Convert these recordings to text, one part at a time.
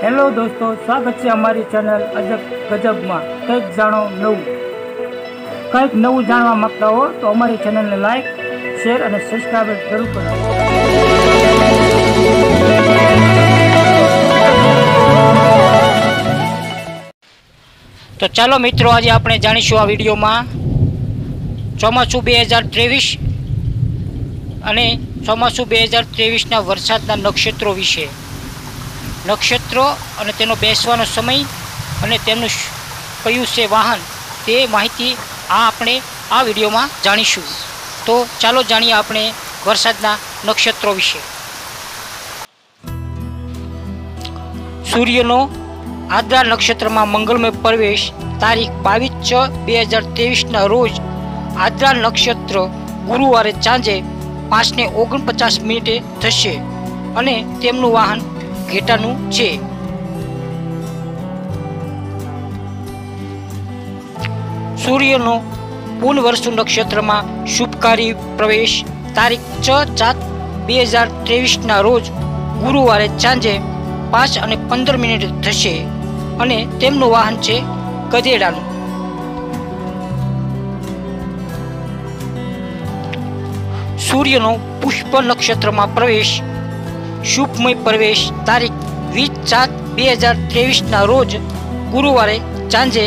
Hello દોસ્તો, સ્વાગત છે અમારી ચેનલ અજબ ગજબમાં. કંઈક જાણો નવું. કંઈક નવું જાણવા માંગતા હો તો અમારી ચેનલને લાઈક, શેર અને સબસ્ક્રાઈબ જરૂર કરો. તો ચાલો મિત્રો, આજે આપણે જાણીશું આ વિડીયોમાં ચોમાસું બે હજાર ત્રેવીસ અને ચોમાસું બે હજાર ત્રેવીસના વરસાદના નક્ષત્રો વિશે. નક્ષત્રો અને તેનો બેસવાનો સમય અને તેનું કયું છે વાહન તે માહિતી આ આપણે આ વિડીયોમાં જાણીશું. તો ચાલો જાણીએ આપણે વરસાદના નક્ષત્રો વિશે. સૂર્યનો આદ્રા નક્ષત્રમાં મંગળમય પ્રવેશ તારીખ બાવીસ છ બે હજાર ત્રેવીસના રોજ આદ્રા નક્ષત્ર ગુરુવારે સાંજે પાંચને ઓગણપચાસ મિનિટે થશે અને તેમનું વાહન ઘેટાનું છે સૂર્યનો પુનવર્ષુ નક્ષત્રમાં શુભકારી પ્રવેશ તારીખ છ સાત બે હજાર ત્રેવીસના રોજ ગુરુવારે સાંજે પાંચ અને પંદર મિનિટ થશે અને તેમનું વાહન છે ગધેડાનું. સૂર્યનો પુષ્પ નક્ષત્રમાં પ્રવેશ શુભમય પ્રવેશ તારીખ વીસ સાત બે હજાર ત્રેવીસના રોજ ગુરુવારે સાંજે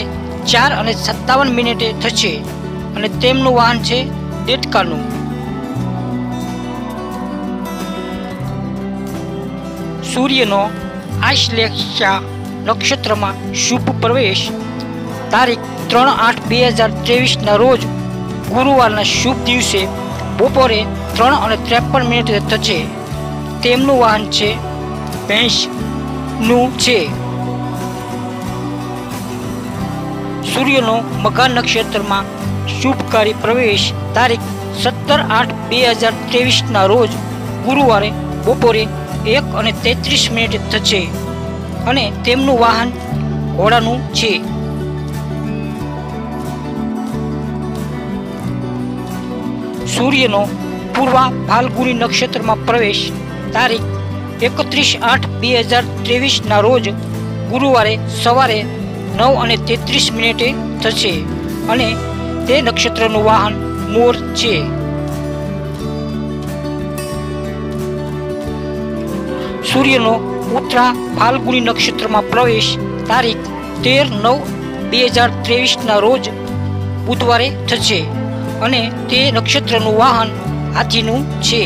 ચાર અને સત્તાવન મિનિટે થશે અને તેમનું વાહન છે દેડકાનું. સૂર્યનો આશ્લેષા નક્ષત્રમાં શુભ પ્રવેશ તારીખ ત્રણ આઠ બે હજાર ત્રેવીસના રોજ ગુરુવારના શુભ દિવસે બપોરે ત્રણ અને ત્રેપન મિનિટે થશે. તેમનું વાહન છે. ભેંસનું છે. સૂર્યનો મકર નક્ષત્રમાં શુભકારી પ્રવેશ તારીખ સત્તર આઠ બે હજાર ત્રેવીસના રોજ ગુરુવારે બપોરે એક અને તેત્રીસ મિનિટ થશે અને તેમનું વાહન ઘોડાનું છે. સૂર્યનો પૂર્વા ફાલ્ગુની નક્ષત્રમાં પ્રવેશ તારીખ એકત્રીસ આઠ બે હજાર ત્રેવીસના રોજ ગુરુવારે સવારે નવ અને તેત્રીસ મિનિટે થશે અને તે નક્ષત્રનું વાહન મોર છે. સૂર્યનો ઉત્તરા ફાલ્ગુની નક્ષત્રમાં પ્રવેશ તારીખ તેર નવ બે હજાર ત્રેવીસના રોજ બુધવારે થશે અને તે નક્ષત્રનું વાહન હાથીનું છે.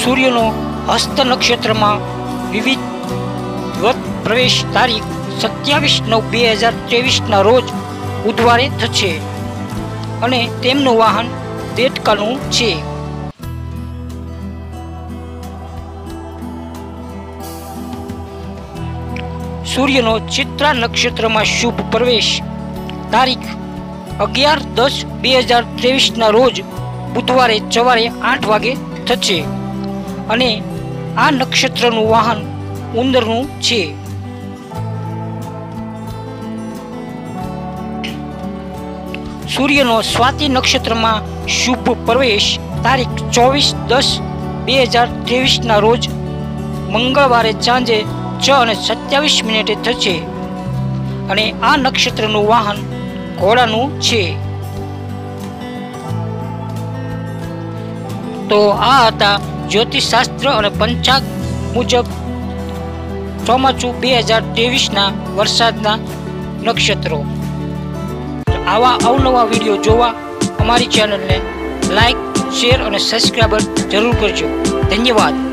સૂર્યનો હસ્ત નક્ષત્રમાં વિવિધ પ્રવેશ તારીખ સત્યાવીસ નવ બે હજાર ત્રેવીસના રોજ બુધવારે થશે અને તેમનું વાહન દેડકાનું છે. સૂર્યનો ચિત્રા નક્ષત્રમાં શુભ પ્રવેશ તારીખ અગિયાર દસ બે હજાર ત્રેવીસના રોજ બુધવારે સવારે આઠ વાગે થશે. અને આ નક્ષત્રનું વાહન ઉંદરનું છે. સૂર્યનો સ્વાતિ નક્ષત્રમાં શુભ પ્રવેશ તારીખ ચોવીસ દસ બે હજાર ત્રેવીસના રોજ મંગળવારે સાંજે છ અને સત્યાવીસ મિનિટે થશે. અને આ નક્ષત્રનું વાહન ઘોડાનું છે. તો આ હતા જ્યોતિષશાસ્ત્ર અને પંચાંગ મુજબ ચોમાસું બે હજાર ત્રેવીસના વરસાદના નક્ષત્રો. આવા અવનવા વીડિયો જોવા અમારી ચેનલને લાઈક, શેર અને સબસ્ક્રાઈબર જરૂર કરજો. ધન્યવાદ.